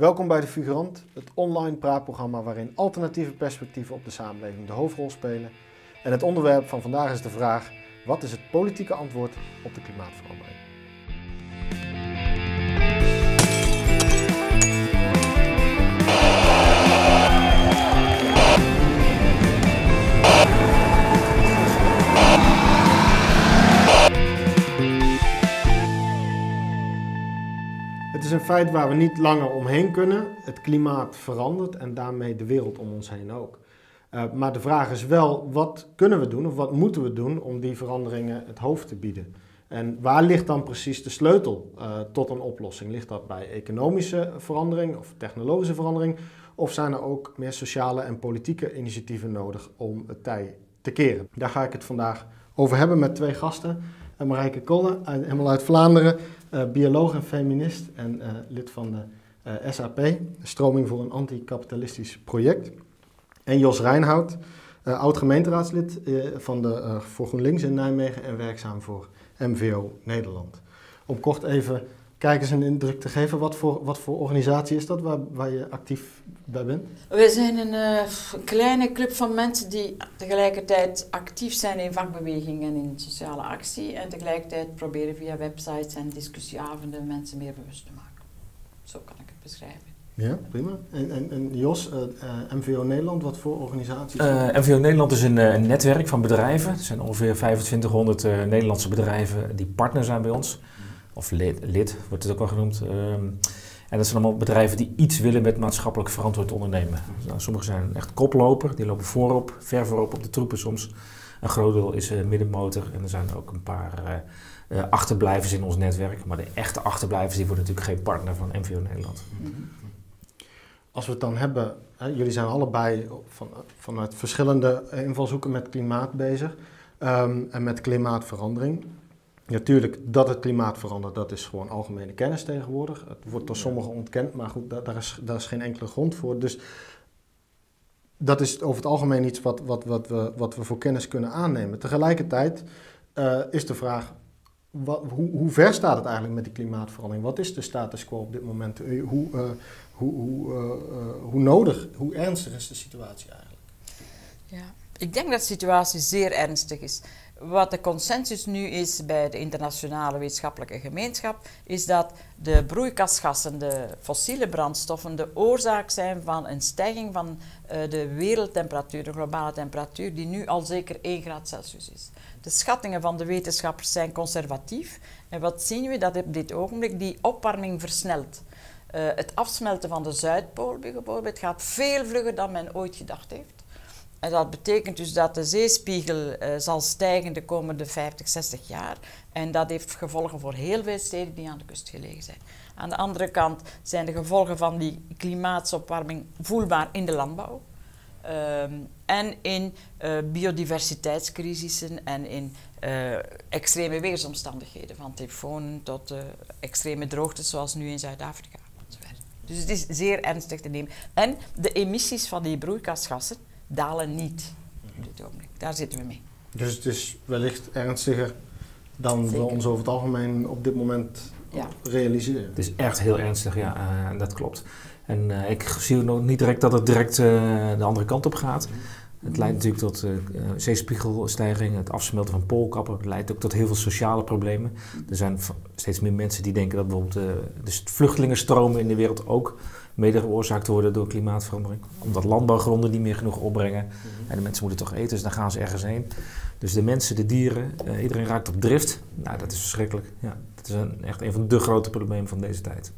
Welkom bij De Figurant, het online praatprogramma waarin alternatieve perspectieven op de samenleving de hoofdrol spelen. En het onderwerp van vandaag is de vraag: wat is het politieke antwoord op de klimaatverandering? Is een feit waar we niet langer omheen kunnen. Het klimaat verandert en daarmee de wereld om ons heen ook. Uh, maar de vraag is wel, wat kunnen we doen of wat moeten we doen om die veranderingen het hoofd te bieden? En waar ligt dan precies de sleutel uh, tot een oplossing? Ligt dat bij economische verandering of technologische verandering? Of zijn er ook meer sociale en politieke initiatieven nodig om het tij te keren? Daar ga ik het vandaag over hebben met twee gasten. Uh, Marijke Kolle, helemaal uit Vlaanderen, bioloog en feminist en lid van de SAP, de Stroming voor een Anticapitalistisch Project. En Jos Reinhout, oud-gemeenteraadslid van de, voor GroenLinks in Nijmegen en werkzaam voor MVO Nederland. Om kort even kijkers een indruk te geven, wat voor, wat voor organisatie is dat waar, waar je actief bij bent? We zijn een, een kleine club van mensen die tegelijkertijd actief zijn in vakbeweging en in sociale actie en tegelijkertijd proberen via websites en discussieavonden mensen meer bewust te maken. Zo kan ik het beschrijven. Ja, prima. En, en, en Jos, uh, uh, MVO Nederland, wat voor organisatie? Uh, MVO Nederland is een, een, netwerk van bedrijven. Er zijn ongeveer 2500 Nederlandse bedrijven die partner zijn bij ons. Of lid, wordt het ook wel genoemd. Um, en dat zijn allemaal bedrijven die iets willen met maatschappelijk verantwoord ondernemen. Nou, sommige zijn echt koploper, die lopen voorop, ver voorop op de troepen soms. Een groot deel is middenmotor en er zijn ook een paar achterblijvers in ons netwerk. Maar de echte achterblijvers die worden natuurlijk geen partner van MVO Nederland. -hmm als we het dan hebben, hè, jullie zijn allebei van, vanuit verschillende invalshoeken met klimaat bezig um, en met klimaatverandering. Natuurlijk, dat het klimaat verandert, dat is gewoon algemene kennis tegenwoordig. Het wordt door sommigen ontkend, maar goed, daar, daar, is, daar is geen enkele grond voor. Dus dat is over het algemeen iets wat, wat, wat, we, wat we voor kennis kunnen aannemen. Tegelijkertijd uh, is de vraag, wat, hoe, hoe, ver staat het eigenlijk met die klimaatverandering? Wat is de status quo op dit moment? Hoe, uh, hoe, hoe, uh, uh, hoe nodig, hoe ernstig is de situatie eigenlijk? Ja, ik denk dat de situatie zeer ernstig is. Wat de consensus nu is bij de internationale wetenschappelijke gemeenschap, is dat de broeikasgassen, de fossiele brandstoffen, de oorzaak zijn van een stijging van uh, de wereldtemperatuur, de globale temperatuur, die nu al zeker 1 graad Celsius is. De schattingen van de wetenschappers zijn conservatief. En wat zien we? Dat op dit ogenblik die opwarming versnelt. Uh, het afsmelten van de Zuidpool bijvoorbeeld gaat veel vlugger dan men ooit gedacht heeft. En dat betekent dus dat de zeespiegel uh, zal stijgen de komende 50, 60 jaar. En dat heeft gevolgen voor heel veel steden die aan de kust gelegen zijn. Aan de andere kant zijn de gevolgen van die klimaatopwarming voelbaar in de landbouw. Um, en in uh, biodiversiteitscrisissen en in uh, extreme weersomstandigheden. Van tyfonen tot extreme droogtes zoals nu in Zuid-Afrika. Dus het is zeer ernstig te nemen. En de emissies van die broeikasgassen dalen niet op dit ogenblik. Daar zitten we mee. Dus het is wellicht ernstiger dan Zeker. we ons over het algemeen op dit moment ja. realiseren. Het is echt heel ernstig, ja, uh, dat klopt. En uh, ik zie nog niet direct dat het direct uh, de andere kant op gaat. Het leidt natuurlijk tot uh, zeespiegelstijging, het afsmelten van poolkappen. Het leidt ook tot heel veel sociale problemen. Er zijn steeds meer mensen die denken dat bijvoorbeeld uh, de vluchtelingenstromen in de wereld ook mede veroorzaakt worden door klimaatverandering. Omdat landbouwgronden niet meer genoeg opbrengen. En de mensen moeten toch eten, dus dan gaan ze ergens heen. Dus de mensen, de dieren, uh, iedereen raakt op drift. Nou, dat is verschrikkelijk. Ja, dat is een, echt een van de grote problemen van deze tijd.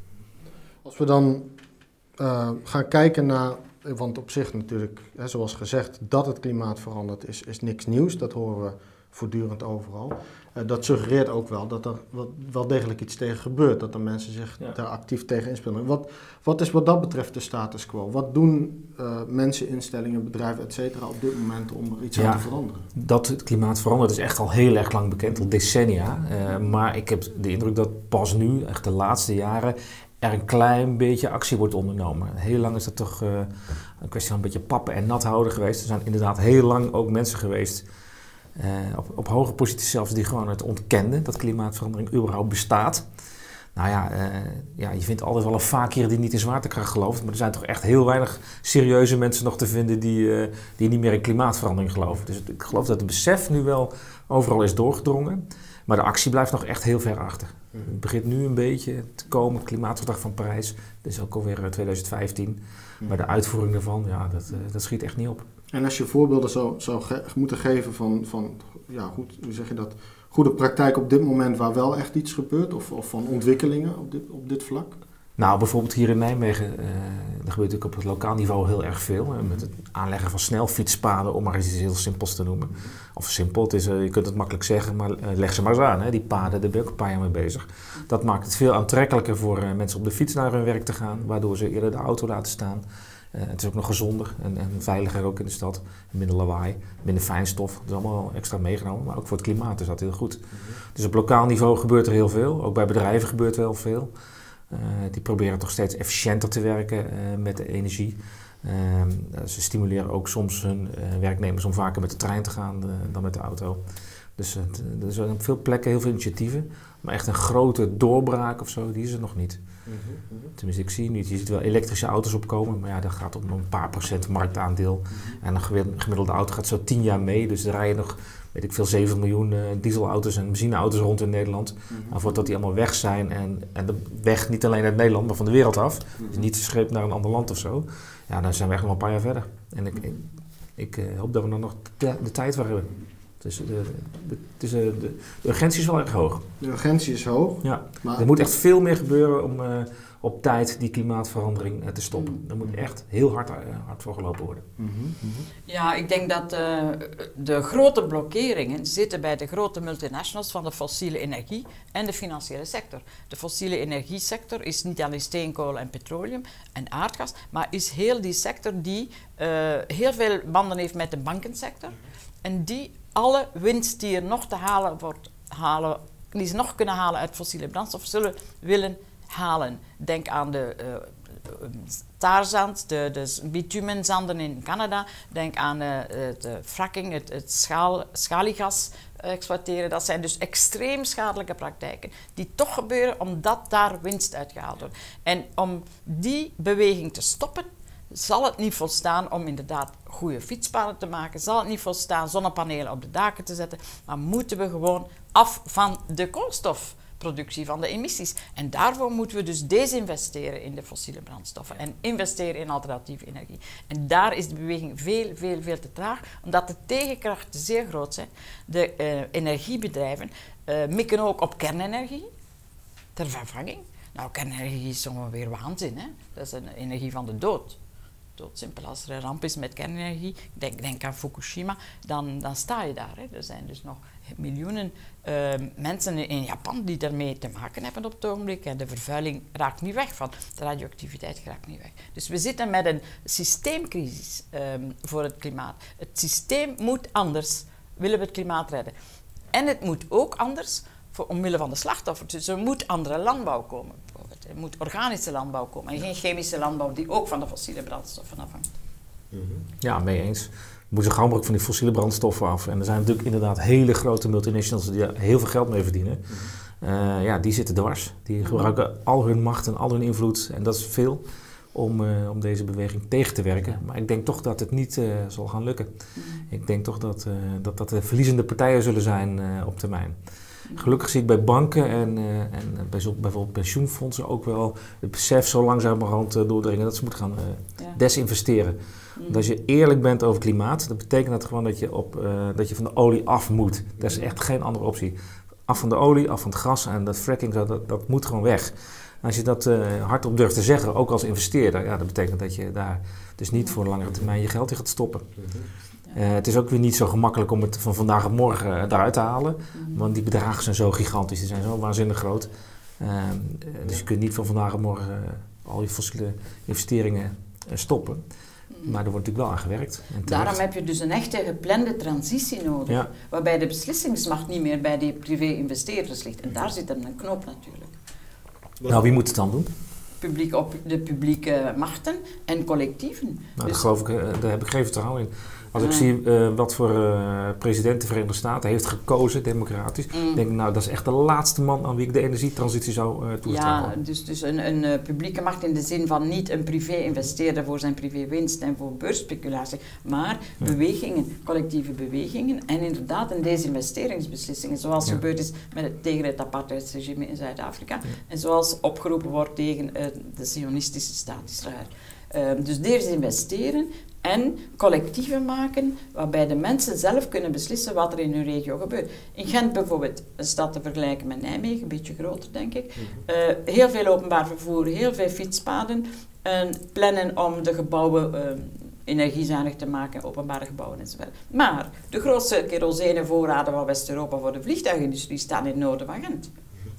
Als we dan gaan kijken naar want op zich natuurlijk, hè, zoals gezegd, dat het klimaat verandert is, is niks nieuws. Dat horen we voortdurend overal. Uh, dat suggereert ook wel dat er wat, wel degelijk iets tegen gebeurt. Dat er mensen zich ja. daar actief tegen inspelen. Wat, wat is wat dat betreft de status quo? Wat doen uh, mensen, instellingen, bedrijven, et cetera op dit moment om er iets ja, aan te veranderen? Dat het klimaat verandert is echt al heel erg lang bekend, al decennia. Uh, maar ik heb de indruk dat pas nu, echt de laatste jaren, er een klein beetje actie wordt ondernomen. Heel lang is dat toch uh, een kwestie van een beetje pappen en nat houden geweest. Er zijn inderdaad heel lang ook mensen geweest, op, op hoge posities zelfs, die gewoon het ontkenden dat klimaatverandering überhaupt bestaat. Nou ja, eh, ja, je vindt altijd wel een fakir die niet in zwaartekracht gelooft. Maar er zijn toch echt heel weinig serieuze mensen nog te vinden die, eh, die niet meer in klimaatverandering geloven. Dus ik geloof dat het besef nu wel overal is doorgedrongen. Maar de actie blijft nog echt heel ver achter. Mhm. Het begint nu een beetje te komen, het klimaatverdrag van Parijs. Dat is ook alweer 2015. Mhm. Maar de uitvoering daarvan, ja, dat, eh, dat schiet echt niet op. En als je voorbeelden zou, zou moeten geven van, van ja, goed, hoe zeg je dat, goede praktijk op dit moment waar wel echt iets gebeurt, of, of van ontwikkelingen op dit, op dit vlak? Nou, bijvoorbeeld hier in Nijmegen, eh er gebeurt natuurlijk op het lokaal niveau heel erg veel. Met het aanleggen van snelfietspaden, om maar iets heel simpels te noemen. Of simpel, het is, eh, je kunt het makkelijk zeggen, maar eh, leg ze maar eens aan. Hè, die paden, daar ben ik ook een paar jaar mee bezig. Dat maakt het veel aantrekkelijker voor mensen op de fiets naar hun werk te gaan, waardoor ze eerder de auto laten staan. Eh, het is ook nog gezonder en, en veiliger ook in de stad. Minder lawaai, minder fijnstof. Dat is allemaal extra meegenomen. Maar ook voor het klimaat is dat heel goed. Dus op lokaal niveau gebeurt er heel veel. Ook bij bedrijven gebeurt wel veel. Eh, die proberen toch steeds efficiënter te werken eh, met de energie. Ze stimuleren ook soms hun werknemers om vaker met de trein te gaan dan met de auto. Dus het, er zijn op veel plekken heel veel initiatieven. Maar echt een grote doorbraak of zo, die is er nog niet. Tenminste, ik zie niet. Je ziet wel elektrische auto's opkomen, maar ja, dat gaat om een paar procent marktaandeel. En een gemiddelde auto gaat zo tien jaar mee. Dus er rijden nog, weet ik veel, 7 miljoen eh, dieselauto's en benzineauto's rond in Nederland. Maar voordat die allemaal weg zijn en, en de weg niet alleen uit Nederland, maar van de wereld af. Dus niet verscheept naar een ander land of zo. Ja, dan zijn we echt nog een paar jaar verder. En ik, ik, ik eh, hoop dat we dan nog de, de tijd voor hebben. Dus de, eh, de, de urgentie is wel erg hoog. De urgentie is hoog, Ja. maar Er moet echt veel meer gebeuren om eh, op tijd die klimaatverandering eh, te stoppen. Er moet echt heel hard, hard voor gelopen worden. Mhm, mhm. Ja, ik denk dat eh, de grote blokkeringen zitten bij de grote multinationals van de fossiele energie en de financiële sector. De fossiele energiesector is niet alleen steenkool en petroleum en aardgas, maar is heel die sector die eh, heel veel banden heeft met de bankensector en die alle winst die er nog te halen wordt, halen, die ze nog kunnen halen uit fossiele brandstof, zullen willen halen. Denk aan de taarzand, de, de bitumenzanden in Canada. Denk aan eh, het eh, fracking, het, het schaal, schaliegas exploiteren. Dat zijn dus extreem schadelijke praktijken die toch gebeuren omdat daar winst uitgehaald wordt. En om die beweging te stoppen, zal het niet volstaan om inderdaad goede fietspaden te maken, zal het niet volstaan zonnepanelen op de daken te zetten, maar moeten we gewoon af van de koolstofproductie, van de emissies. En daarvoor moeten we dus desinvesteren in de fossiele brandstoffen en investeren in alternatieve energie. En daar is de beweging veel, veel, veel te traag, omdat de tegenkrachten zeer groot zijn. De eh, energiebedrijven eh, mikken ook op kernenergie ter vervanging. Nou, kernenergie is ongeveer waanzin. Hè? Dat is een energie van de dood. Doodsimpel. Als er een ramp is met kernenergie, denk, denk aan Fukushima, dan, dan sta je daar. Hè? Er zijn dus nog miljoenen eh, mensen in Japan die daarmee te maken hebben op het ogenblik. En de vervuiling raakt niet weg van, de radioactiviteit raakt niet weg. Dus we zitten met een systeemcrisis ehm, voor het klimaat. Het systeem moet anders, willen we het klimaat redden. En het moet ook anders voor, omwille van de slachtoffers. Dus er moet andere landbouw komen. Er moet organische landbouw komen en geen chemische landbouw die ook van de fossiele brandstoffen afhangt. Ja, mee eens. We moeten gauw mogelijk van die fossiele brandstoffen af. En er zijn natuurlijk inderdaad hele grote multinationals die daar heel veel geld mee verdienen. Eh, ja, die zitten dwars. Die gebruiken al hun macht en al hun invloed. En dat is veel om, eh, om deze beweging tegen te werken. Maar ik denk toch dat het niet eh, zal gaan lukken. Ik denk toch dat, dat, dat de verliezende partijen zullen zijn op termijn. Gelukkig zie ik bij banken en, eh, en bij zo- bijvoorbeeld pensioenfondsen ook wel het besef zo langzamerhand eh, doordringen dat ze moeten gaan eh, Ja. desinvesteren. Want als je eerlijk bent over klimaat, dan betekent dat gewoon dat je, op, eh, dat je van de olie af moet. Dat is echt geen andere optie. Af van de olie, af van het gas en dat fracking, zo, dat, dat moet gewoon weg. En als je dat eh, hardop durft te zeggen, ook als investeerder, ja, dat betekent dat je daar dus niet voor langere termijn je geld in gaat stoppen. Eh, het is ook weer niet zo gemakkelijk om het van vandaag op morgen eh, eruit te halen. Want die bedragen zijn zo gigantisch, die zijn zo waanzinnig groot. Ehm, eh, dus je kunt niet van vandaag op morgen al die fossiele investeringen stoppen. Maar er wordt natuurlijk wel aan gewerkt. Daarom heb je dus een echte geplande transitie nodig, Ja. waarbij de beslissingsmacht niet meer bij die privé-investeerders ligt. En daar zit dan een knoop natuurlijk. Nou, wie moet het dan doen? publiek op de publieke machten en collectieven. Nou, Dus- daar, geloof ik, daar heb ik geen vertrouwen in. Als ik zie eh, wat voor eh, president de Verenigde Staten heeft gekozen, democratisch, Mm. denk ik, nou, dat is echt de laatste man aan wie ik de energietransitie zou toestaan. Ja, dus, dus een, een publieke macht in de zin van niet een privé-investeerder voor zijn privé-winst en voor beursspeculatie, maar Ja. bewegingen, collectieve bewegingen en inderdaad een desinvesteringsbeslissingen, zoals Ja. gebeurd is met het, tegen het apartheidsregime in Zuid-Afrika Ja. en zoals opgeroepen wordt tegen de sionistische staat Israël. Ehm, dus desinvesteren en collectieven maken waarbij de mensen zelf kunnen beslissen wat er in hun regio gebeurt. In Gent bijvoorbeeld, een stad te vergelijken met Nijmegen, een beetje groter denk ik, eh, heel veel openbaar vervoer, heel veel fietspaden. En plannen om de gebouwen eh, energiezuinig te maken, openbare gebouwen enzovoort. Maar de grootste kerosenevoorraden van West-Europa voor de vliegtuigindustrie staan in het noorden van Gent.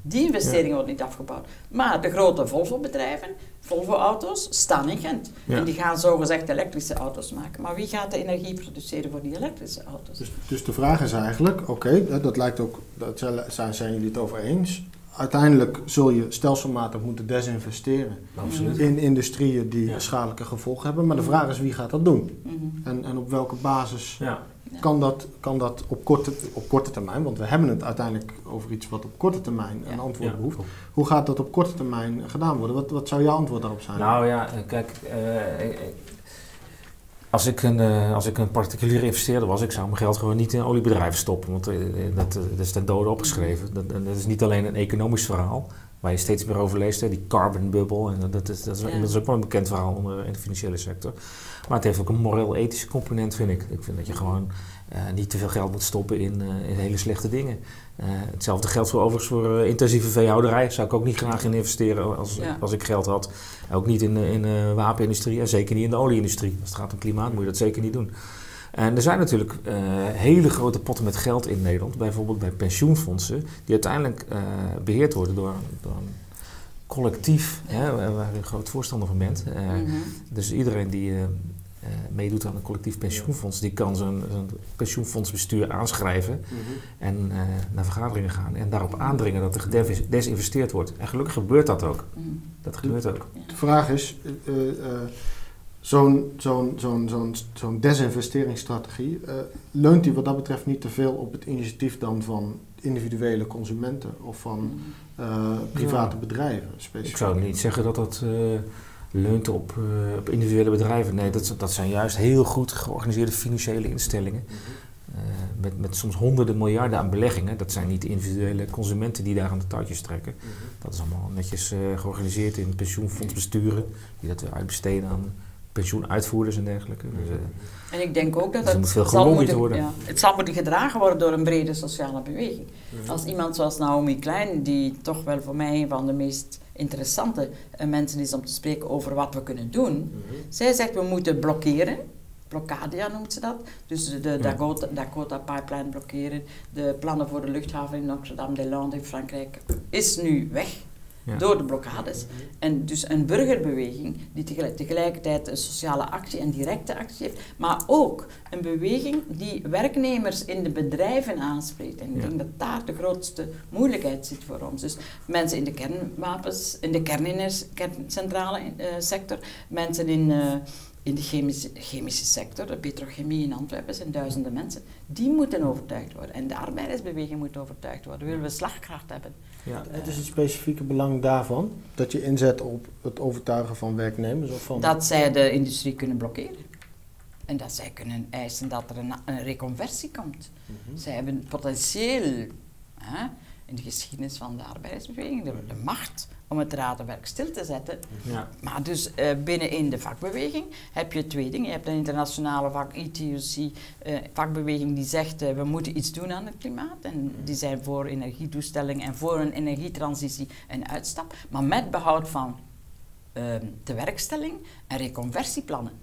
Die investering wordt niet afgebouwd. Maar de grote Volvo-bedrijven, Volvo-auto's, staan in Gent. Ja. En die gaan zogezegd elektrische auto's maken. Maar wie gaat de energie produceren voor die elektrische auto's? Dus, dus de vraag is eigenlijk, oké, dat, dat lijkt ook, dat zijn, zijn, jullie het over eens. Uiteindelijk zul je stelselmatig moeten desinvesteren Absoluut. in industrieën die Ja. schadelijke gevolgen hebben. Maar de vraag is wie gaat dat doen? Mhm. En, en op welke basis Ja. Kan dat, kan dat op, korte, op korte termijn, want we hebben het uiteindelijk over iets wat op korte termijn een Ja. antwoord Ja. behoeft. Hoe gaat dat op korte termijn gedaan worden? Wat, wat zou jouw antwoord daarop zijn? Nou ja, eh, kijk, eh, ik- als ik, een, eh, als ik een particuliere investeerder was, ik zou mijn geld gewoon niet in oliebedrijven stoppen, want eh, dat, eh, dat is ten dode opgeschreven. Dat, is niet alleen een economisch verhaal, waar je steeds meer over leest, hè, die carbon bubble, en dat is, dat, is, Ja. dat is ook wel een bekend verhaal onder, in de financiële sector. Maar het heeft ook een moreel-ethische component, vind ik. Ik vind dat je gewoon eh, niet te veel geld moet stoppen in, eh, in hele slechte dingen. Eh, hetzelfde geldt voor overigens voor intensieve veehouderij. Zou ik ook niet graag in investeren als, Ja. als ik geld had. Ook niet in, de- in de wapenindustrie en zeker niet in de olieindustrie. Als het gaat om klimaat moet je dat zeker niet doen. En er zijn natuurlijk hele grote potten met geld in Nederland. Bijvoorbeeld bij pensioenfondsen. Die uiteindelijk eh, beheerd worden door, door een collectief. Ja. Hè, waar waar je een groot voorstander van bent. Mhm. dus iedereen die eh, eh, meedoet aan een collectief pensioenfonds, die kan zijn, zijn pensioenfondsbestuur aanschrijven Mhm. en eh, naar vergaderingen gaan en daarop aandringen dat er gedesinvesteerd wordt. En gelukkig gebeurt dat ook. Mhm. Dat gebeurt ook. De vraag is, eh, zo'n zo'n zo'n zo'n zo'n desinvesteringsstrategie, eh, leunt die wat dat betreft niet te veel op het initiatief dan van individuele consumenten of van eh, private Ja. bedrijven specifiek? Ik zou niet zeggen dat dat eh, leunt op, eh, op individuele bedrijven. Nee, dat, dat zijn juist heel goed georganiseerde financiële instellingen. eh, met, met soms honderden miljarden aan beleggingen. Dat zijn niet de individuele consumenten die daar aan de touwtjes trekken. Dat is allemaal netjes eh, georganiseerd in pensioenfondsbesturen. Die dat weer uitbesteden aan pensioenuitvoerders en dergelijke. Dus, eh, En ik denk ook dat Dus het, moet veel zal moeten, worden. ja, het zal moeten gedragen worden door een brede sociale beweging. Als iemand zoals Naomi Klein, die toch wel voor mij een van de meest interessante eh, mensen is om te spreken over wat we kunnen doen. Zij zegt we moeten blokkeren. Blokkadia noemt ze dat. Dus de, de Ja. Dakota, Dakota Pipeline blokkeren. De plannen voor de luchthaven in Notre-Dame-des-Landes in Frankrijk is nu weg. Ja. Door de blokkades. En dus een burgerbeweging die tegelijk- tegelijkertijd een sociale actie en directe actie heeft, maar ook een beweging die werknemers in de bedrijven aanspreekt. En ik denk dat daar de grootste moeilijkheid zit voor ons. Dus mensen in de kernwapens, in de kerncentrale eh, sector, mensen in, eh, in de chemische, chemische sector, de petrochemie in Antwerpen, zijn duizenden mensen. Die moeten overtuigd worden. En de arbeidersbeweging moet overtuigd worden. Willen we slagkracht hebben? Ja. Het is het specifieke belang daarvan, dat je inzet op het overtuigen van werknemers of van... dat zij de industrie kunnen blokkeren. En dat zij kunnen eisen dat er een, een reconversie komt. Mhm. Zij hebben potentieel hè, in de geschiedenis van de arbeidersbeweging de, de macht om het radenwerk stil te zetten. Ja. Maar dus eh, binnenin de vakbeweging heb je twee dingen. Je hebt een internationale vak, ETUC, eh, vakbeweging die zegt uh, we moeten iets doen aan het klimaat. En die zijn voor energiedoelstelling en voor een energietransitie en uitstap. Maar met behoud van uh, tewerkstelling en reconversieplannen.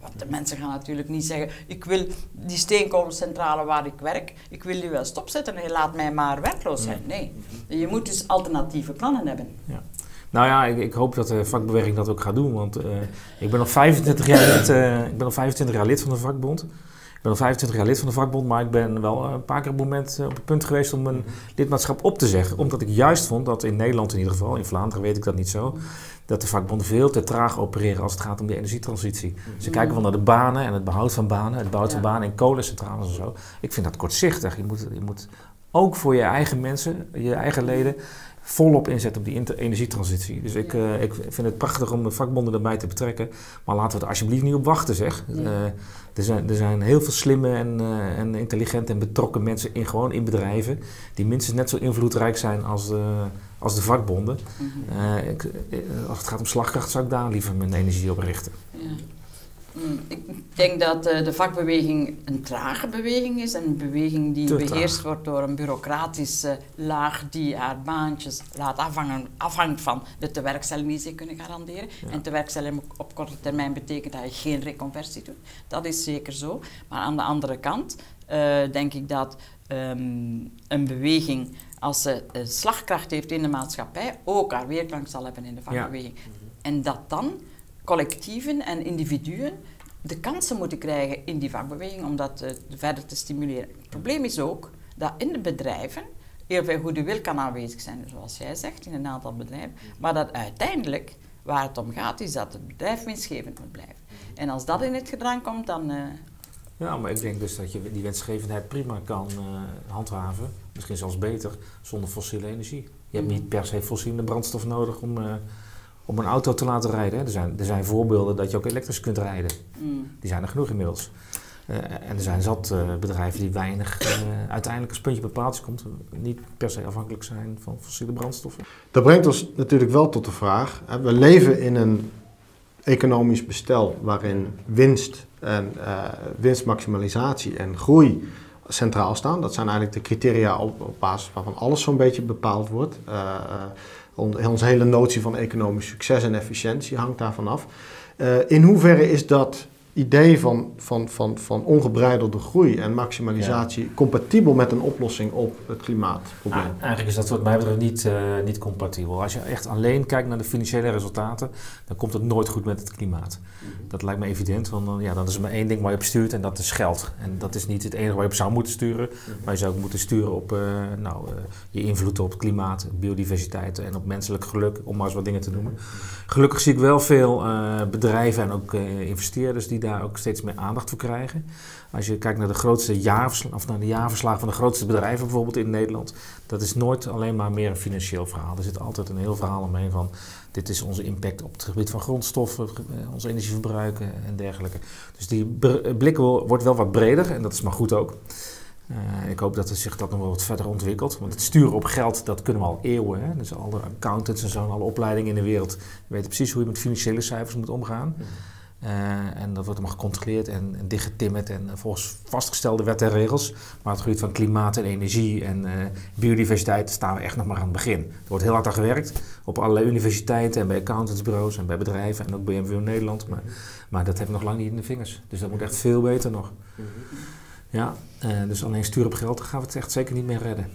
Want de mensen gaan natuurlijk niet zeggen, ik wil die steenkolencentrale waar ik werk, ik wil die wel stopzetten en laat mij maar werkloos zijn. Nee, je moet dus alternatieve plannen hebben. Ja. Nou ja, ik, ik, hoop dat de vakbeweging dat ook gaat doen, want uh, ik ben al 25 jaar lid, uh, ik ben al 25 jaar lid van de vakbond. ben al 25 jaar lid van de vakbond, maar ik ben wel een paar keer op het, moment, op het punt geweest om mijn lidmaatschap op te zeggen. Omdat ik juist vond dat in Nederland in ieder geval, in Vlaanderen weet ik dat niet zo, dat de vakbonden veel te traag opereren als het gaat om de energietransitie. Ze kijken wel naar de banen en het behoud van banen, het behoud van banen in kolencentrales en zo. Ik vind dat kortzichtig. Je moet, je moet ook voor je eigen mensen, je eigen leden, volop inzetten op die energietransitie. Dus ik, uh, ik vind het prachtig om de vakbonden erbij te betrekken. Maar laten we er alsjeblieft niet op wachten, zeg. Uh, er, zijn, er zijn heel veel slimme en, uh, en intelligente en betrokken mensen in, gewoon in bedrijven... die minstens net zo invloedrijk zijn als de, als de vakbonden. Mm -hmm. ik, als het gaat om slagkracht zou ik daar liever mijn energie op richten. Ja. Mm, ik denk dat uh, de vakbeweging een trage beweging is. Een beweging die Te beheerst traag. wordt door een bureaucratische laag die haar baantjes laat afhangen, afhangt van de tewerkstelling die ze kunnen garanderen. Ja. En tewerkstelling op korte termijn betekent dat je geen reconversie doet. Dat is zeker zo. Maar aan de andere kant uh, denk ik dat um, een beweging, als ze uh, slagkracht heeft in de maatschappij, ook haar weerklank zal hebben in de vakbeweging. Ja. En dat dan collectieven en individuen de kansen moeten krijgen in die vakbeweging om dat uh, verder te stimuleren. Het probleem is ook dat in de bedrijven heel veel goede wil kan aanwezig zijn, zoals jij zegt, in een aantal bedrijven, maar dat uiteindelijk waar het om gaat is dat het bedrijf winstgevend moet blijven. En als dat in het gedrang komt, dan... Uh, ja, maar ik denk dus dat je die winstgevendheid prima kan uh, handhaven, misschien zelfs beter, zonder fossiele energie. Je hebt niet per se fossiele brandstof nodig om om een auto te laten rijden. Er zijn, er zijn voorbeelden dat je ook elektrisch kunt rijden. Mm. Die zijn er genoeg inmiddels. Uh, en er zijn zat uh, bedrijven die weinig uh, uiteindelijk als puntje bepaald komt, niet per se afhankelijk zijn van fossiele brandstoffen. Dat brengt ons natuurlijk wel tot de vraag: we leven in een economisch bestel waarin winst en winstmaximalisatie en groei centraal staan. Dat zijn eigenlijk de criteria op, op basis waarvan alles zo'n beetje bepaald wordt. Onze hele notie van economisch succes en efficiëntie hangt daarvan af. Uh, in hoeverre is dat idee van, van, van, van ongebreidelde groei en maximalisatie ja. compatibel met een oplossing op het klimaatprobleem? Nou, eigenlijk is dat wat mij betreft niet, uh, niet compatibel. Als je echt alleen kijkt naar de financiële resultaten, dan komt het nooit goed met het klimaat. -hmm. Dat lijkt me evident, want dan, ja, dan is er maar één ding waar je op stuurt en dat is geld. En dat is niet het enige waar je op zou moeten sturen, -hmm. maar je zou ook moeten sturen op uh, nou, uh, je invloed op het klimaat, biodiversiteit en op menselijk geluk, om maar eens wat dingen te noemen. Gelukkig zie ik wel veel bedrijven en ook investeerders die daar ook steeds meer aandacht voor krijgen. Als je kijkt naar de grootste jaarverslag, of naar de jaarverslagen van de grootste bedrijven bijvoorbeeld in Nederland, dat is nooit alleen maar meer een financieel verhaal. Er zit altijd een heel verhaal omheen van dit is onze impact op het gebied van grondstoffen, ons energieverbruik en dergelijke. Dus die blik wordt wel wat breder en dat is maar goed ook. Uh, ik hoop dat zich dat nog wel wat verder ontwikkelt. Want het sturen op geld, dat kunnen we al eeuwen. Hè? Dus alle accountants en zo, alle opleidingen in de wereld weten precies hoe je met financiële cijfers moet omgaan. Uh, en dat wordt allemaal gecontroleerd en, en dichtgetimmerd en volgens vastgestelde wetten en regels. Maar het gebied van klimaat en energie en uh, biodiversiteit staan we echt nog maar aan het begin. Er wordt heel hard aan gewerkt op allerlei universiteiten en bij accountantsbureaus en bij bedrijven en ook BMW in Nederland. Maar, maar dat hebben we nog lang niet in de vingers. Dus dat moet echt veel beter nog. Ja, dus alleen sturen op geld gaan we het echt zeker niet meer redden.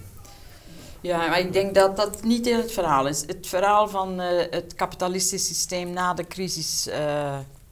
Ja, maar ik denk dat dat niet in het verhaal is. Het verhaal van het kapitalistische systeem na de crisis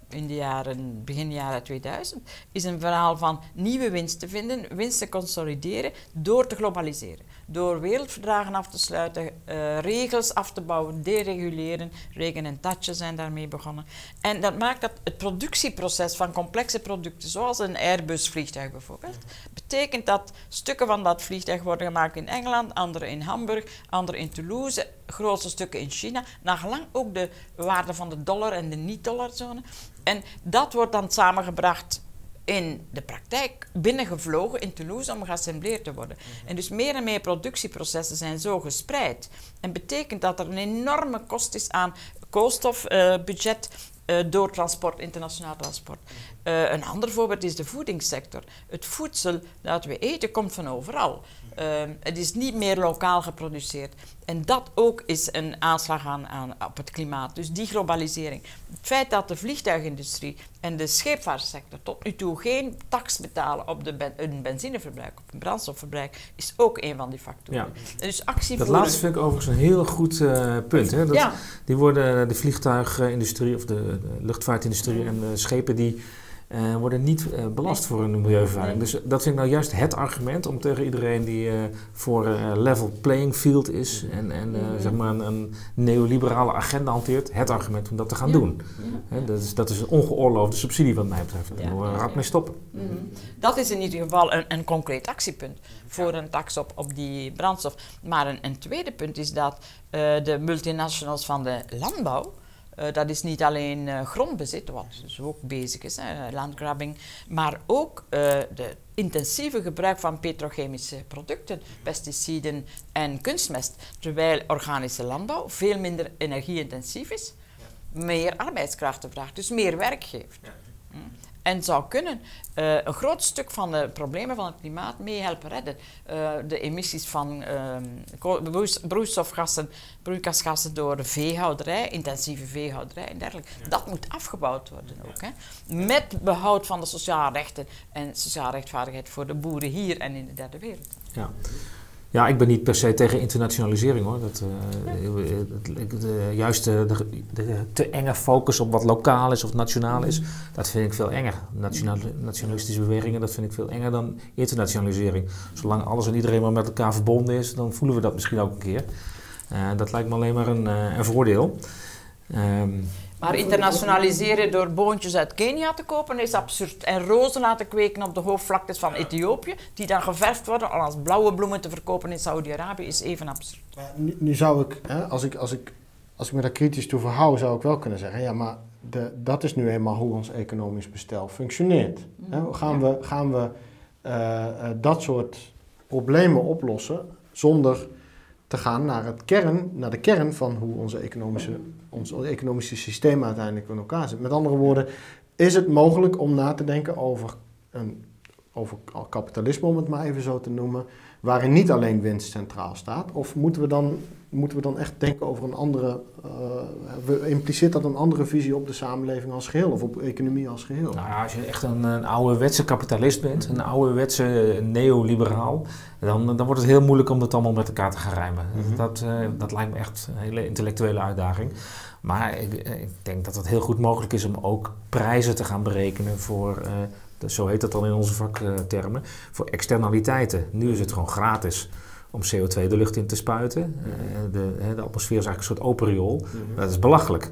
in de jaren, begin jaren 2000, is een verhaal van nieuwe winst te vinden, winst te consolideren door te globaliseren. Door wereldverdragen af te sluiten, uh, regels af te bouwen, dereguleren. Regen en Thatcher zijn daarmee begonnen. En dat maakt dat het productieproces van complexe producten, zoals een Airbus-vliegtuig bijvoorbeeld, betekent dat stukken van dat vliegtuig worden gemaakt in Engeland, andere in Hamburg, andere in Toulouse, grootste stukken in China, nagelang ook de waarde van de dollar en de niet-dollarzone. En dat wordt dan samengebracht in de praktijk binnengevlogen in Toulouse om geassembleerd te worden. En dus meer en meer productieprocessen zijn zo gespreid. En betekent dat er een enorme kost is aan koolstofbudget uh, uh, door transport, internationaal transport. Uh, een ander voorbeeld is de voedingssector. Het voedsel dat we eten komt van overal. het is niet meer lokaal geproduceerd. En dat ook is een aanslag aan, aan, op het klimaat. Dus die globalisering. Het feit dat de vliegtuigindustrie en de scheepvaartsector tot nu toe geen tax betalen op de ben, een benzineverbruik, op een brandstofverbruik, is ook een van die factoren. Ja. Dus actie dat laatste vind ik overigens een heel goed uh, punt. Hè? Dat, ja. Die worden de vliegtuigindustrie of de, de luchtvaartindustrie en de schepen die uh, worden niet uh, belast voor een milieuvervuiling. Dus dat vind ik nou juist het argument om tegen iedereen die voor level playing field is en, en zeg maar een, een, neoliberale agenda hanteert, het argument om dat te gaan doen. Ja. dat, is, dat is een ongeoorloofde subsidie wat mij betreft. Daar moeten we rap mee stoppen. Mm-hmm. Dat is in ieder geval een, een concreet actiepunt voor een tax op, op die brandstof. Maar een, een tweede punt is dat de multinationals van de landbouw uh, dat is niet alleen uh, grondbezit, wat dus ook bezig is, hè, landgrabbing, maar ook uh, de intensieve gebruik van petrochemische producten, pesticiden en kunstmest. Terwijl organische landbouw veel minder energie-intensief is, ja. meer arbeidskrachten vraagt, dus meer werk geeft. Ja. Hm? En zou kunnen uh, een groot stuk van de problemen van het klimaat mee helpen redden. Uh, de emissies van uh, broeistofgassen, broeikasgassen door de veehouderij, intensieve veehouderij en dergelijke. Ja. Dat moet afgebouwd worden ook. Hè. Met behoud van de sociale rechten en sociale rechtvaardigheid voor de boeren hier en in de derde wereld. Ja. Ja, ik ben niet per se tegen internationalisering hoor. Dat, uh, de, juist de, te enge focus op wat lokaal is of nationaal is, dat vind ik veel enger. Nationalistische bewegingen, dat vind ik veel enger dan internationalisering. Zolang alles en iedereen maar met elkaar verbonden is, dan voelen we dat misschien ook een keer. Uh, dat lijkt me alleen maar een, een voordeel. Um, maar internationaliseren door boontjes uit Kenia te kopen is absurd. En rozen laten kweken op de hoofdvlaktes van Ethiopië, die dan geverfd worden om als blauwe bloemen te verkopen in Saudi-Arabië, is even absurd. Nu, nu, zou ik, hè, als ik, als, ik, als ik me daar kritisch toe verhoud, zou ik wel kunnen zeggen, ja, maar de, dat is nu eenmaal hoe ons economisch bestel functioneert. Hè? Mm, gaan we, gaan we uh, dat soort problemen oplossen zonder te gaan naar, het kern, naar de kern van hoe onze economische, ons economische systeem uiteindelijk in elkaar zit. Met andere woorden, is het mogelijk om na te denken over, een, over kapitalisme, om het maar even zo te noemen, waarin niet alleen winst centraal staat? Of moeten we dan, moeten we dan echt denken over een andere, uh, impliceert dat een andere visie op de samenleving als geheel of op economie als geheel? Nou ja, als je echt een, een ouderwetse kapitalist bent, een ouderwetse neoliberaal, dan, dan wordt het heel moeilijk om dat allemaal met elkaar te gaan rijmen. Mhm. dat, uh, dat lijkt me echt een hele intellectuele uitdaging. Maar ik, ik, denk dat het heel goed mogelijk is om ook prijzen te gaan berekenen voor uh, zo heet dat dan in onze vaktermen, voor externaliteiten. Nu is het gewoon gratis om CO2 de lucht in te spuiten. Uh, de, de, atmosfeer is eigenlijk een soort open riool. Mhm. Dat is belachelijk.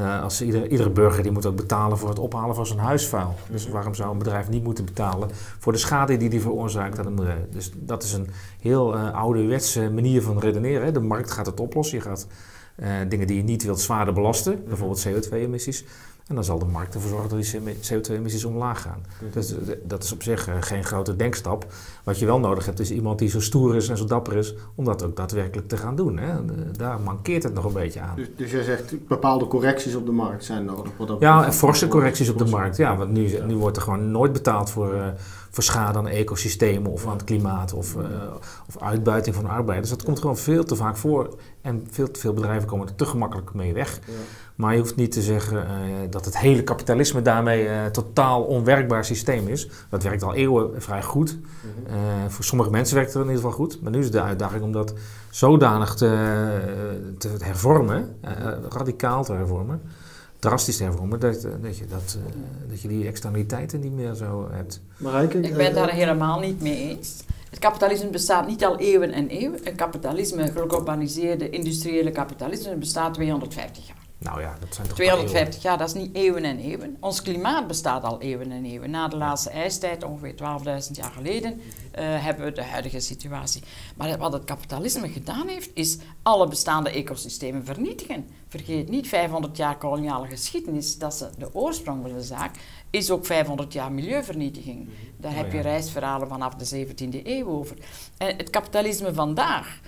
Uh, als ieder, iedere burger die moet ook betalen voor het ophalen van zijn huisvuil. Dus mhm. waarom zou een bedrijf niet moeten betalen voor de schade die die veroorzaakt aan milieu? Dus dat is een heel uh, ouderwetse manier van redeneren. De markt gaat het oplossen. Je gaat uh, dingen die je niet wilt zwaarder belasten, mhm. bijvoorbeeld CO2-emissies. En dan zal de markt ervoor zorgen dat die CO2-emissies omlaag gaan. Dus eh, dat is op zich eh, geen grote denkstap. Wat je wel nodig hebt is iemand die zo stoer is en zo dapper is om dat ook daadwerkelijk te gaan doen. Hè. Eh, daar mankeert het nog een beetje aan. Dus, dus jij zegt bepaalde correcties op de markt zijn nodig? Wat ja, forse correcties op de markt. Ja, want nu, nu wordt er gewoon nooit betaald voor, uh, voor schade aan ecosystemen of aan het klimaat of, uh, of uitbuiting van arbeiders. Dat komt gewoon veel te vaak voor en veel te veel bedrijven komen er te gemakkelijk mee weg. Ja. Maar je hoeft niet te zeggen uh, dat het hele kapitalisme daarmee een uh, totaal onwerkbaar systeem is. Dat werkt al eeuwen vrij goed. Mm -hmm. uh, voor sommige mensen werkt het in ieder geval goed. Maar nu is de uitdaging om dat zodanig te, te hervormen, radicaal te hervormen, drastisch te hervormen, dat, dat, je, dat, dat je die externaliteiten niet meer zo hebt. Marijke, ik ben het daar helemaal niet mee eens. Het kapitalisme bestaat niet al eeuwen en eeuwen. Het kapitalisme, geglobaliseerde industriële kapitalisme, bestaat 250 jaar. Nou ja, dat zijn toch 250 jaar, dat is niet eeuwen en eeuwen. Ons klimaat bestaat al eeuwen en eeuwen. Na de laatste ijstijd, ongeveer 12.000 jaar geleden, uh, hebben we de huidige situatie. Maar wat het kapitalisme gedaan heeft, is alle bestaande ecosystemen vernietigen. Vergeet niet 500 jaar koloniale geschiedenis, dat is de oorsprong van de zaak, is ook 500 jaar milieuvernietiging. Daar oh, heb je ja. reisverhalen vanaf de 17e eeuw over. En het kapitalisme vandaag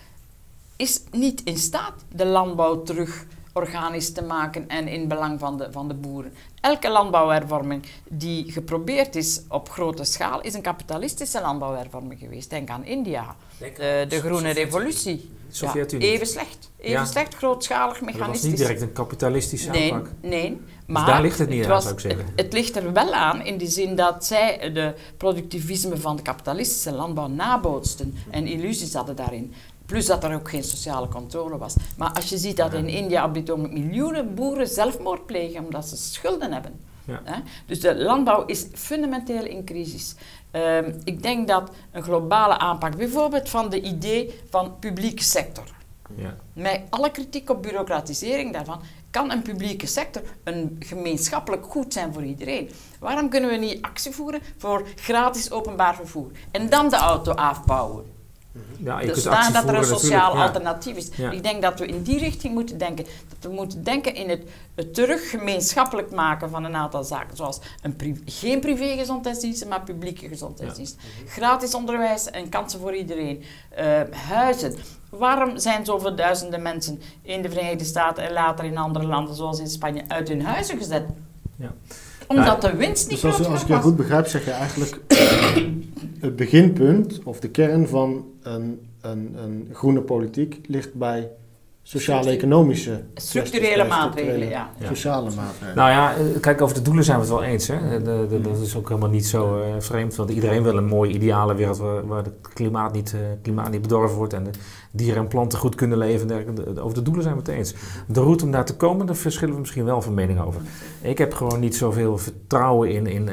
is niet in staat de landbouw terug organisch te maken en in belang van de, van de boeren. Elke landbouwhervorming die geprobeerd is op grote schaal, is een kapitalistische landbouwhervorming geweest. Denk aan India, de, de groene revolutie. Sovjet-Unie. Ja, even slecht. Even ja. slecht, grootschalig, mechanistisch. Dat was niet direct een kapitalistische nee, aanpak. Nee, dus maar... daar ligt het niet het aan, was, zou ik zeggen. Het, het, ligt er wel aan in de zin dat zij de productivisme van de kapitalistische landbouw nabootsten en illusies hadden daarin. Plus dat er ook geen sociale controle was. Maar als je ziet dat in India op dit moment miljoenen boeren zelfmoord plegen omdat ze schulden hebben. Ja. Dus de landbouw is fundamenteel in crisis. Ehm, ik denk dat een globale aanpak, bijvoorbeeld van de idee van publieke sector, ja. met alle kritiek op bureaucratisering daarvan, kan een publieke sector een gemeenschappelijk goed zijn voor iedereen. Waarom kunnen we niet actie voeren voor gratis openbaar vervoer en dan de auto afbouwen? Ja, je staan dat er een sociaal alternatief is. Ik denk dat we in die richting moeten denken. Dat we moeten denken in het, het terug gemeenschappelijk maken van een aantal zaken. Zoals een geen privé-gezondheidsdiensten, maar publieke gezondheidsdiensten. Gratis onderwijs en kansen voor iedereen. Uh, huizen. Waarom zijn zoveel duizenden mensen in de Verenigde Staten en later in andere landen, zoals in Spanje, uit hun huizen gezet? Ja. Omdat de winst niet dus als, als ik je goed begrijp, zeg je eigenlijk het beginpunt of de kern van een, een, een groene politiek ligt bij Sociaal-economische... Structurele maatregelen, ja. Sociale maatregelen. Nou ja, eh, kijk, over de doelen zijn we het wel eens. Hè? De, de, dat is ook helemaal niet zo uh, vreemd. Want iedereen wil een mooie, ideale wereld waar, waar het klimaat niet, uh, klimaat niet bedorven wordt. En de dieren en planten goed kunnen leven. De, over de doelen zijn we het eens. De route om daar te komen, daar verschillen we misschien wel van mening over. Ik heb gewoon niet zoveel vertrouwen in, in,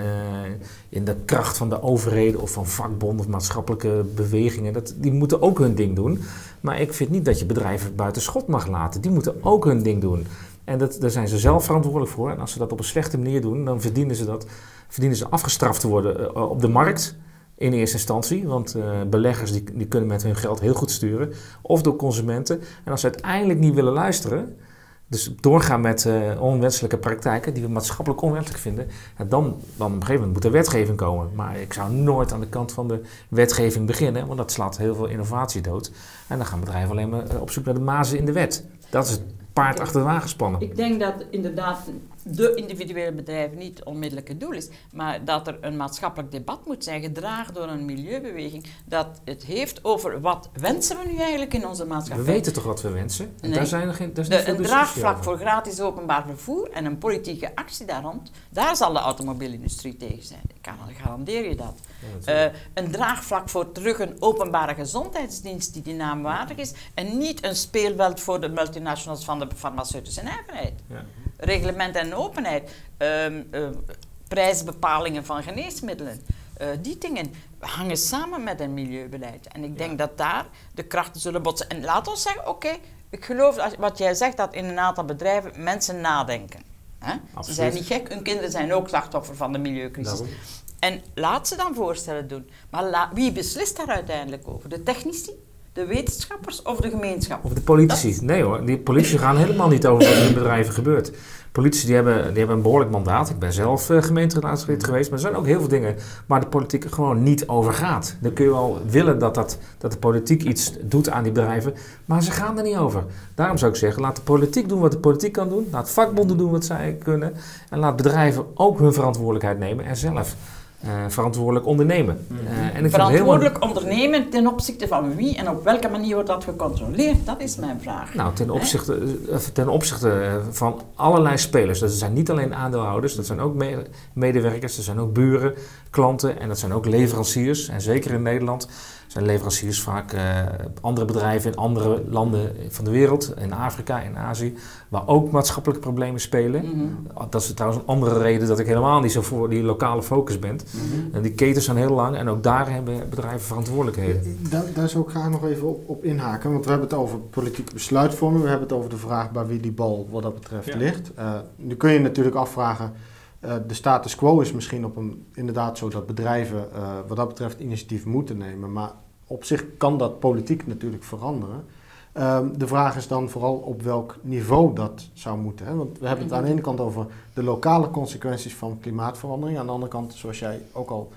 in de kracht van de overheden of van vakbonden of maatschappelijke bewegingen. Dat, die moeten ook hun ding doen. Maar ik vind niet dat je bedrijven buiten schot mag laten. Die moeten ook hun ding doen. En dat, daar zijn ze zelf verantwoordelijk voor. En als ze dat op een slechte manier doen, dan verdienen ze, dat, verdienen ze afgestraft te worden eh, op de markt. In eerste instantie, want uh, beleggers die, die kunnen met hun geld heel goed sturen. Of door consumenten. En als ze uiteindelijk niet willen luisteren, dus doorgaan met uh, onwenselijke praktijken die we maatschappelijk onwenselijk vinden, dan, dan op een gegeven moment moet er wetgeving komen. Maar ik zou nooit aan de kant van de wetgeving beginnen, want dat slaat heel veel innovatie dood. En dan gaan bedrijven alleen maar eh, op zoek naar de mazen in de wet. Dat is het paard achter de wagen spannen. Ik denk dat inderdaad de individuele bedrijven niet het onmiddellijke doel is, maar dat er een maatschappelijk debat moet zijn, gedragen door een milieubeweging, dat het heeft over wat wensen we nu eigenlijk in onze maatschappij. We weten toch wat we wensen? En daar zijn er geen, daar is de, een draagvlak voor gratis openbaar vervoer en een politieke actie daar rond, daar zal de automobielindustrie tegen zijn. Ik kan, garandeer je dat. uh, een draagvlak voor terug een openbare gezondheidsdienst die die naam waardig is en niet een speelveld voor de multinationals van de farmaceutische nijverheid. Ja reglement en openheid, um, uh, prijsbepalingen van geneesmiddelen. Uh, die dingen hangen samen met een milieubeleid. En ik denk dat daar de krachten zullen botsen. En laat ons zeggen, oké, ik geloof wat jij zegt, dat in een aantal bedrijven mensen nadenken. Hè? Ze zijn niet gek, hun kinderen zijn ook slachtoffer van de milieucrisis. En laat ze dan voorstellen doen. Maar wie beslist daar uiteindelijk over? De technici? De wetenschappers of de gemeenschap? Of de politici? Nee hoor, die politici gaan helemaal niet over wat er in bedrijven gebeurt. Politici die hebben, die hebben een behoorlijk mandaat. Ik ben zelf uh, gemeenteraadslid geweest. Maar er zijn ook heel veel dingen waar de politiek gewoon niet over gaat. Dan kun je wel willen dat, dat, dat de politiek iets doet aan die bedrijven. Maar ze gaan er niet over. Daarom zou ik zeggen, laat de politiek doen wat de politiek kan doen. Laat vakbonden doen wat zij kunnen. En laat bedrijven ook hun verantwoordelijkheid nemen en zelf uh, verantwoordelijk ondernemen. Uh, en ik verantwoordelijk helemaal... ondernemen ten opzichte van wie en op welke manier wordt dat gecontroleerd? Dat is mijn vraag. Nou, ten opzichte, eh, ten opzichte van allerlei spelers. Dat zijn niet alleen aandeelhouders, dat zijn ook medewerkers, dat zijn ook buren, klanten en dat zijn ook leveranciers. En zeker in Nederland zijn leveranciers vaak uh, andere bedrijven in andere landen van de wereld, in Afrika, in Azië, waar ook maatschappelijke problemen spelen. Mhm. Dat is trouwens een andere reden dat ik helemaal niet zo voor die lokale focus ben. Mhm. En die ketens zijn heel lang en ook daar hebben bedrijven verantwoordelijkheden. Daar, daar zou ik graag nog even op, op, inhaken, want we hebben het over politieke besluitvorming, we hebben het over de vraag bij wie die bal wat dat betreft ligt. Uh, nu kun je natuurlijk afvragen. Uh, de status quo is misschien op een, inderdaad zo dat bedrijven uh, wat dat betreft initiatief moeten nemen. Maar op zich kan dat politiek natuurlijk veranderen. Um, de vraag is dan vooral op welk niveau dat zou moeten. Hè? Want we hebben het aan de ene kant over de lokale consequenties van klimaatverandering. Aan de andere kant, zoals jij ook al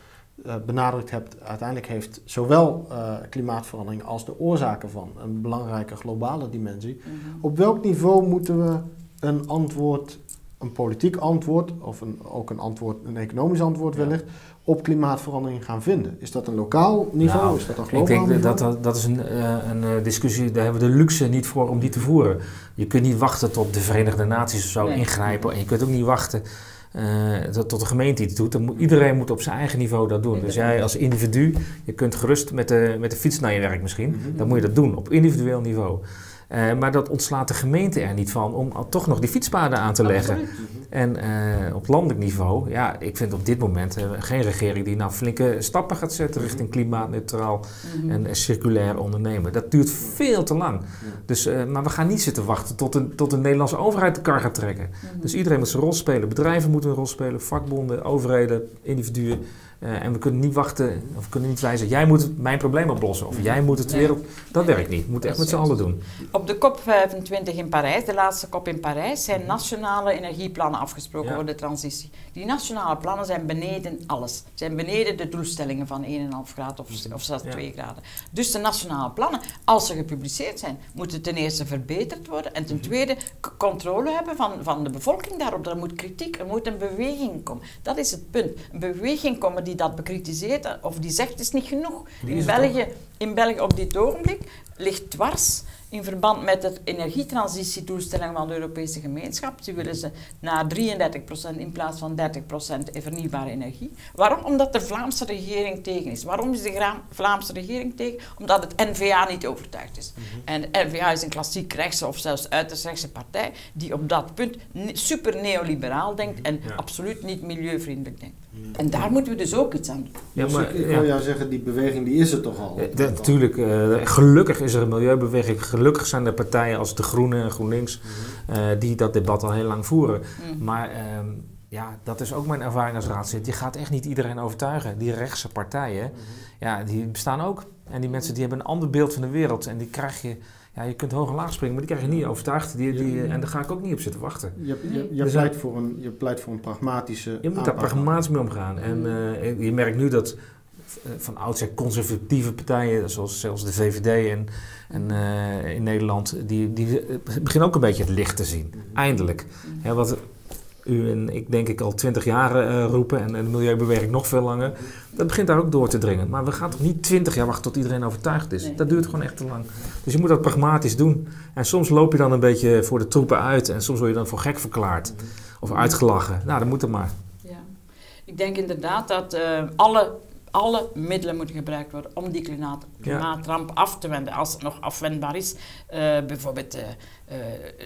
uh, benadrukt hebt, uiteindelijk heeft zowel uh, klimaatverandering als de oorzaken van een belangrijke globale dimensie. Mm -hmm. Op welk niveau moeten we een antwoord een politiek antwoord, of een, ook een, antwoord, een economisch antwoord wellicht, op klimaatverandering gaan vinden? Is dat een lokaal niveau? Nou, is dat een globaal Ik denk niveau? dat dat, is een, uh, een uh, discussie, daar hebben we de luxe niet voor om die te voeren. Je kunt niet wachten tot de Verenigde Naties of zo nee. ingrijpen. En je kunt ook niet wachten uh, tot, tot de gemeente iets doet. Moet, iedereen moet op zijn eigen niveau dat doen. Dus jij als individu, je kunt gerust met de, met de fiets naar je werk misschien. Mm -hmm. Dan moet je dat doen op individueel niveau. Uh, maar dat ontslaat de gemeente er niet van om toch nog die fietspaden aan te leggen. En uh, op landelijk niveau, ja, ik vind op dit moment uh, geen regering die nou flinke stappen gaat zetten richting klimaatneutraal mm -hmm. en circulair ondernemen. Dat duurt veel te lang. Dus, maar we gaan niet zitten wachten tot een, tot de Nederlandse overheid de kar gaat trekken. Mm -hmm. Dus iedereen moet zijn rol spelen. Bedrijven moeten een rol spelen, vakbonden, overheden, individuen. Uh, en we kunnen niet wachten, of we kunnen niet wijzen, jij moet mijn probleem oplossen. Of jij moet het nee. weer op. Dat werkt niet. We moeten echt met z'n allen doen. Op de COP25 in Parijs, de laatste COP in Parijs, zijn nationale energieplannen afgesproken ja. voor de transitie. Die nationale plannen zijn beneden alles. Zijn beneden de doelstellingen van 1,5 graden of, of zelfs ja. 2 graden. Dus de nationale plannen, als ze gepubliceerd zijn, moeten ten eerste verbeterd worden. En ten tweede controle hebben van, van de bevolking daarop. Er moet kritiek, er moet een beweging komen. Dat is het punt. Een beweging komen die dat bekritiseert of die zegt het is niet genoeg. In België, in België op dit ogenblik ligt dwars in verband met de energietransitiedoelstelling van de Europese gemeenschap. Die willen ze naar 33% in plaats van 30% vernieuwbare energie. Waarom? Omdat de Vlaamse regering tegen is. Waarom is de Vlaamse regering tegen? Omdat het N-VA niet overtuigd is. En de N-VA is een klassiek rechtse of zelfs uiterst rechtse partij die op dat punt super neoliberaal denkt en absoluut niet milieuvriendelijk denkt. En daar moeten we dus ook iets aan doen. Ja, dus maar, ik, wil jou zeggen, die beweging die is er toch al? Ja, natuurlijk, uh, gelukkig is er een milieubeweging. Gelukkig zijn er partijen als de Groenen en GroenLinks uh, die dat debat al heel lang voeren. Mm. Maar uh, ja, dat is ook mijn ervaring als raadslid. Je gaat echt niet iedereen overtuigen. Die rechtse partijen, mm -hmm. ja, die bestaan ook. En die mensen die hebben een ander beeld van de wereld. En die krijg je ja, je kunt hoog en laag springen, maar die krijg je niet overtuigd. Die, die, en daar ga ik ook niet op zitten wachten. Je, je, je, pleit, voor een, je pleit voor een pragmatische. Je moet daar pragmatisch mee omgaan. En uh, je merkt nu dat van oudsher conservatieve partijen, zoals zelfs de VVD en, en uh, in Nederland, die, die beginnen ook een beetje het licht te zien. Eindelijk. Ja, wat u en ik denk ik al twintig jaar uh, roepen en, en de milieubeweging nog veel langer. Dat begint daar ook door te dringen. Maar we gaan toch niet twintig jaar wachten tot iedereen overtuigd is. Nee. Dat duurt gewoon echt te lang. Dus je moet dat pragmatisch doen. En soms loop je dan een beetje voor de troepen uit en soms word je dan voor gek verklaard of uitgelachen. Nou, dan moet het maar. Ja. Ik denk inderdaad dat uh, alle alle middelen moeten gebruikt worden om die klimaat, klimaatramp af te wenden, als het nog afwendbaar is. Uh, bijvoorbeeld uh, uh,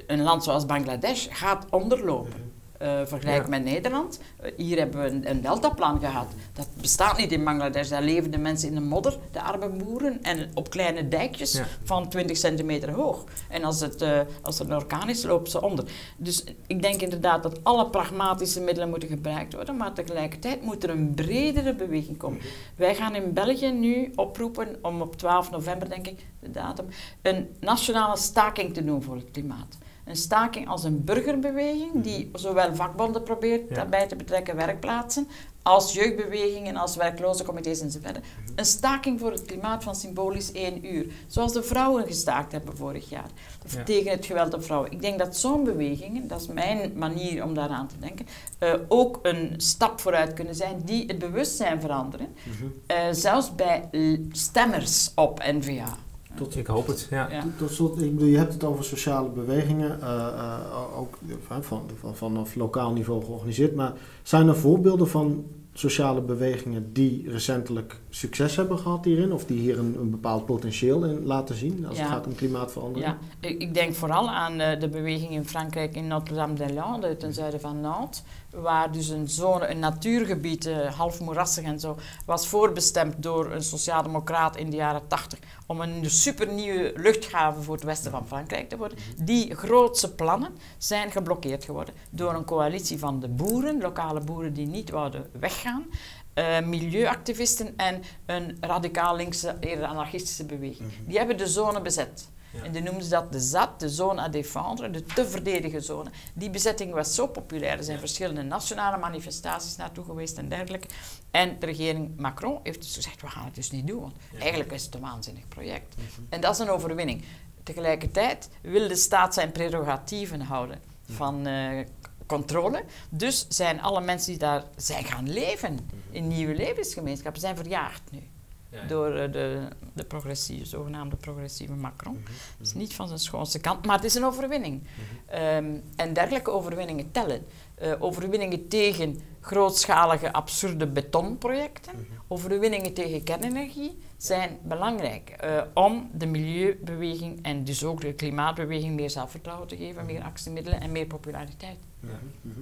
een land zoals Bangladesh gaat onderlopen uh, vergelijk ja. met Nederland. Uh, hier hebben we een, een deltaplan gehad. Dat bestaat niet in Bangladesh. Daar leven de mensen in de modder, de arme boeren, en op kleine dijkjes ja. van 20 centimeter hoog. En als, het, uh, als er een orkaan is, lopen ze onder. Dus ik denk inderdaad dat alle pragmatische middelen moeten gebruikt worden, maar tegelijkertijd moet er een bredere beweging komen. Wij gaan in België nu oproepen om op 12 november, denk ik, de datum, een nationale staking te doen voor het klimaat een staking als een burgerbeweging die mhm. zowel vakbonden probeert ja. daarbij te betrekken, werkplaatsen, als jeugdbewegingen, als werklozencomité's enzovoort. Mhm. Een staking voor het klimaat van symbolisch één uur. Zoals de vrouwen gestaakt hebben vorig jaar. Ja. Tegen het geweld op vrouwen. Ik denk dat zo'n bewegingen, dat is mijn manier om daaraan te denken, uh, ook een stap vooruit kunnen zijn die het bewustzijn veranderen. -hmm. uh, zelfs bij stemmers op NVA. Tot, ik hoop het, ja. ja. Tot, slot, ik bedoel, je hebt het over sociale bewegingen, uh, uh, ook van, van, van, vanaf lokaal niveau georganiseerd. Maar zijn er voorbeelden van sociale bewegingen die recentelijk succes hebben gehad hierin? Of die hier een, een bepaald potentieel in laten zien als ja. het gaat om klimaatverandering? Ja, ik denk vooral aan uh, de beweging in Frankrijk in Notre-Dame-des-Landes, ten zuiden van Nantes waar dus een zone, een natuurgebied, uh, half moerassig en zo, was voorbestemd door een sociaaldemocraat in de jaren 80 om een supernieuwe luchthaven voor het westen van Frankrijk te worden. Die grootse plannen zijn geblokkeerd geworden door een coalitie van de boeren, lokale boeren die niet wouden weggaan, uh, milieuactivisten en een radicaal linkse, eerder anarchistische beweging. Mhm. Die hebben de zone bezet. Ja. En die noemden ze dat de ZAT, de zone à défendre, de te verdedigen zone. Die bezetting was zo populair. Er zijn verschillende nationale manifestaties naartoe geweest en dergelijke. En de regering Macron heeft dus gezegd, we gaan het dus niet doen. Want ja. eigenlijk is het een waanzinnig project. Mm -hmm. En dat is een overwinning. Tegelijkertijd wil de staat zijn prerogatieven houden van uh, controle. Dus zijn alle mensen die daar zijn gaan leven in nieuwe levensgemeenschappen, zijn verjaagd nu ja, door uh, de, de progressieve, zogenaamde progressieve Macron. Mm -hmm. Het is niet van zijn schoonste kant, maar het is een overwinning. Mm -hmm. um, en dergelijke overwinningen tellen. Uh, overwinningen tegen grootschalige absurde betonprojecten, mhm. overwinningen tegen kernenergie zijn belangrijk uh, om de milieubeweging en dus ook de klimaatbeweging meer zelfvertrouwen te geven, meer actiemiddelen en meer populariteit. Ja. Mhm.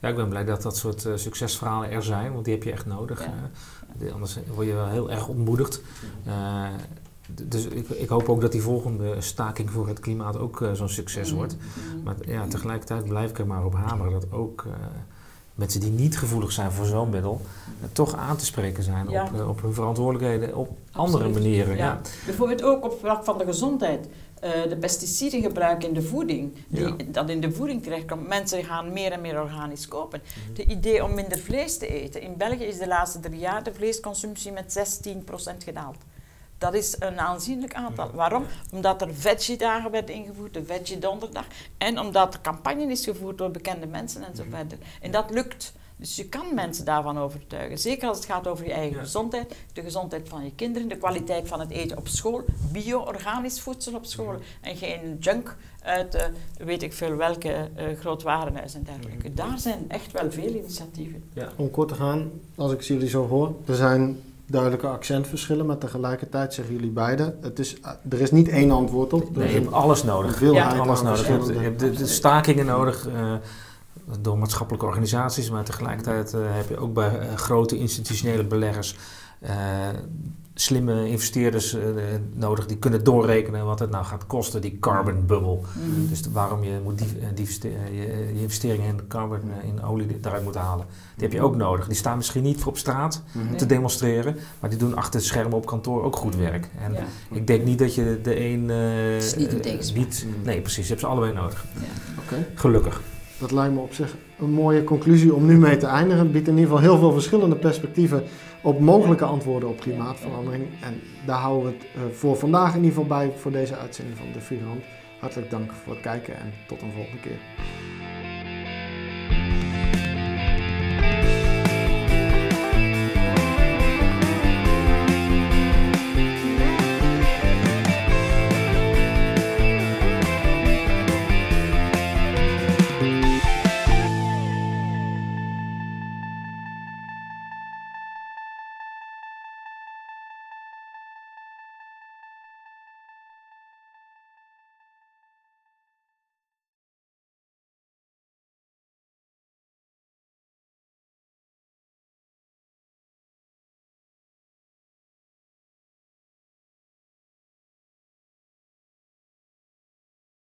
Ja, ik ben blij dat dat soort uh, succesverhalen er zijn, want die heb je echt nodig. Uh, anders word je wel heel erg ontmoedigd. Uh, dus ik, ik, hoop ook dat die volgende staking voor het klimaat ook zo'n succes mhm. wordt. Mhm. Maar ja, tegelijkertijd blijf ik er maar op hameren dat ook mensen die niet gevoelig zijn voor zo'n middel, toch aan te spreken zijn op, op hun verantwoordelijkheden op andere manieren. Ja. Bijvoorbeeld ook op vlak van de gezondheid. Uh, de pesticidengebruik in de voeding, die, dat in de voeding terechtkomt. Mensen gaan meer en meer organisch kopen. Mm De idee om minder vlees te eten. In België is de laatste drie jaar de vleesconsumptie met 16% gedaald. Dat is een aanzienlijk aantal. Waarom? Omdat er veggie-dagen werden ingevoerd, de veggie-donderdag. En omdat er campagne is gevoerd door bekende mensen en zo mhm. verder. En dat lukt. Dus je kan mensen daarvan overtuigen. Zeker als het gaat over je eigen gezondheid, de gezondheid van je kinderen, de kwaliteit van het eten op school, bio-organisch voedsel op school mhm. en geen junk uit uh, weet ik veel welke uh, groot warenhuis en dergelijke. Mhm. Daar zijn echt wel veel initiatieven. Ja. Om kort te gaan, als ik jullie zo hoor, er zijn duidelijke accentverschillen, maar tegelijkertijd zeggen jullie beide, het is, er is niet één antwoord op. Nee, je hebt alles nodig. Veel ja. alles nodig. Je hebt, je hebt de, de, stakingen nodig uh, door maatschappelijke organisaties, maar tegelijkertijd uh, heb je ook bij uh, grote institutionele beleggers slimme investeerders uh, nodig die kunnen doorrekenen wat het nou gaat kosten, die carbon bubble. Mhm. Dus waarom je moet die, die je, je, investeringen in carbon, in olie daaruit moet halen. Die heb je ook nodig. Die staan misschien niet voor op straat mhm. te demonstreren, maar die doen achter het scherm op kantoor ook goed werk. En ik denk niet dat je de een uh, niet, niet Nee, precies. Je hebt ze allebei nodig. Ja. Gelukkig. Dat lijkt me op zich een mooie conclusie om nu mee te eindigen. Het biedt in ieder geval heel veel verschillende perspectieven op mogelijke antwoorden op klimaatverandering. En daar houden we het eh, voor vandaag in ieder geval bij voor deze uitzending van De Vierhand. Hartelijk dank voor het kijken en tot een volgende keer.